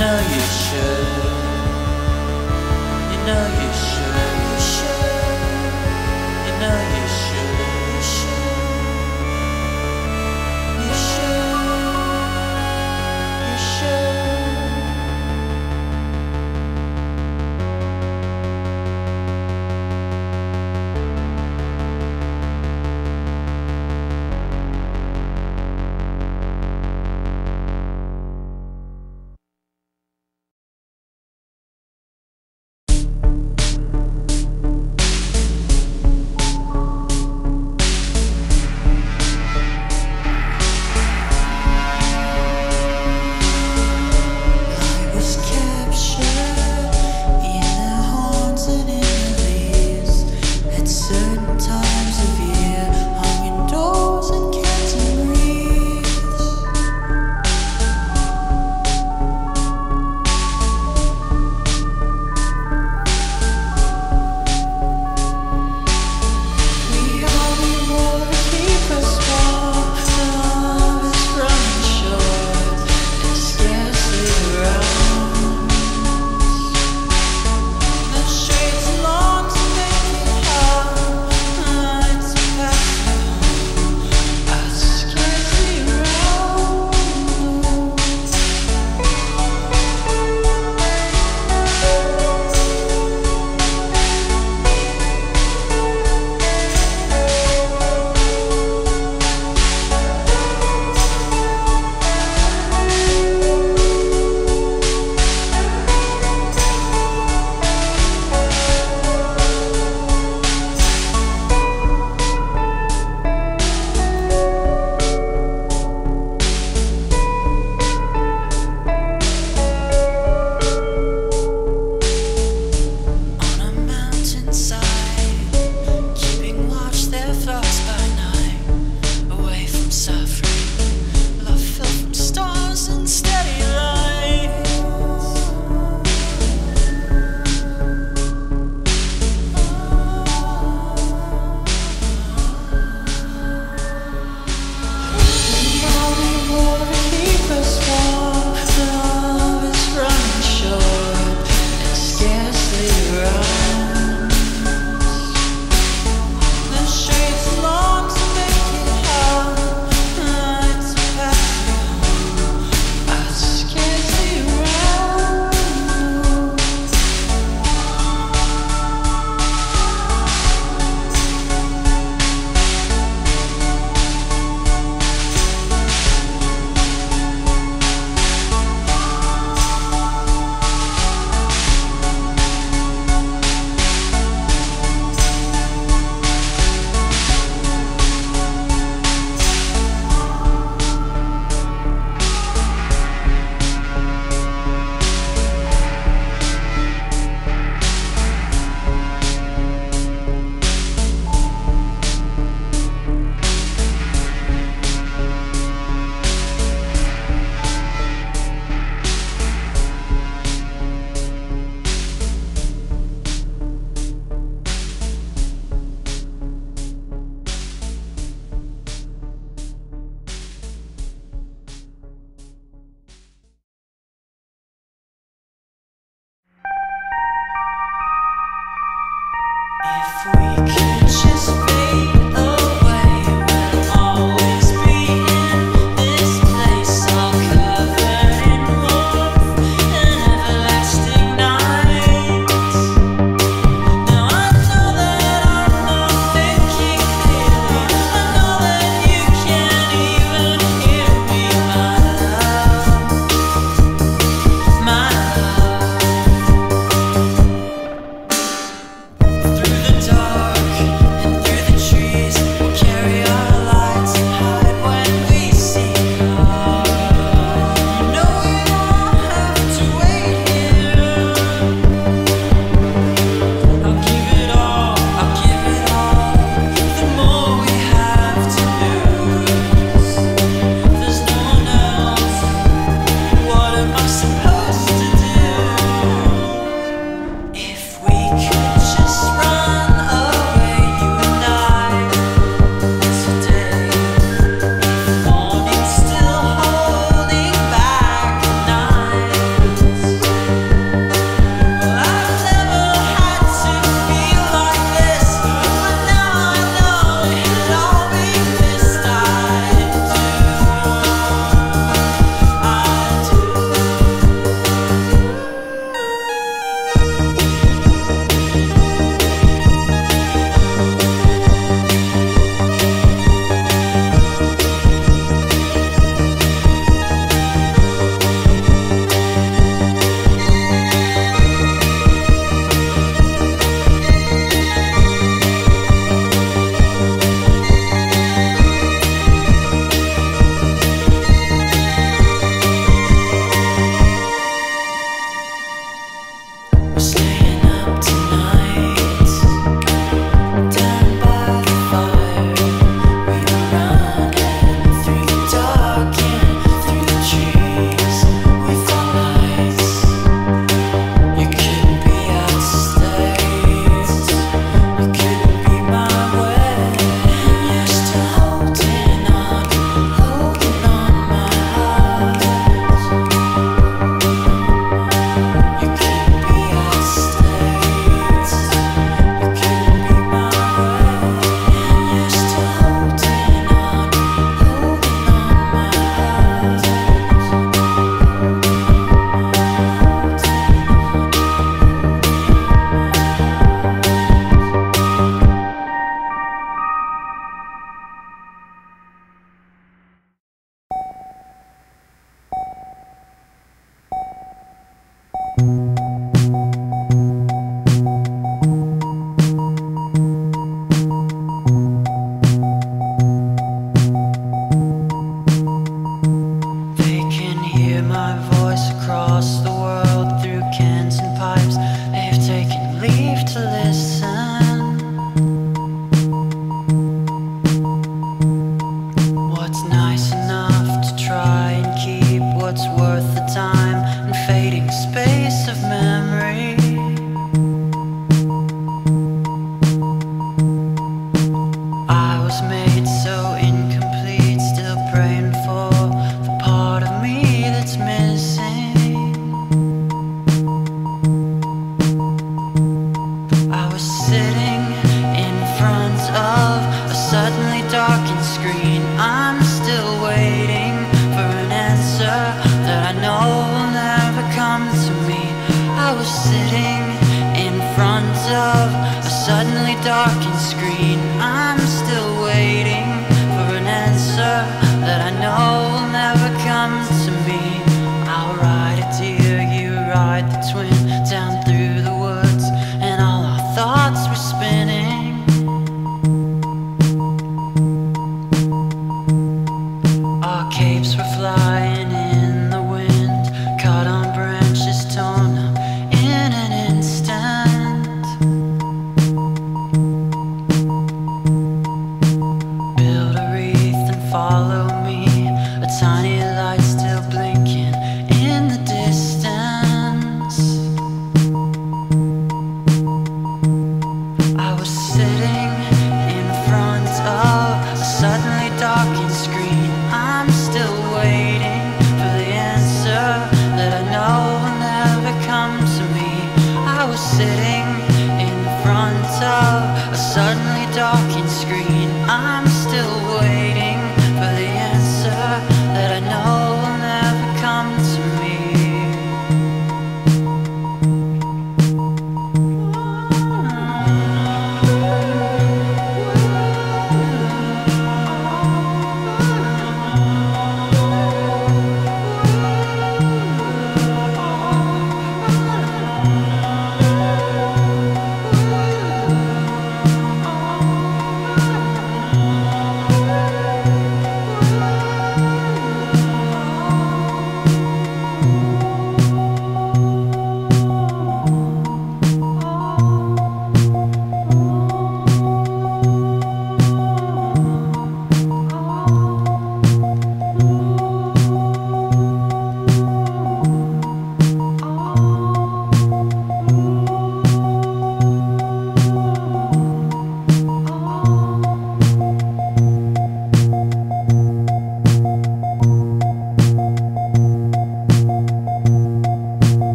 know you should. You know you should.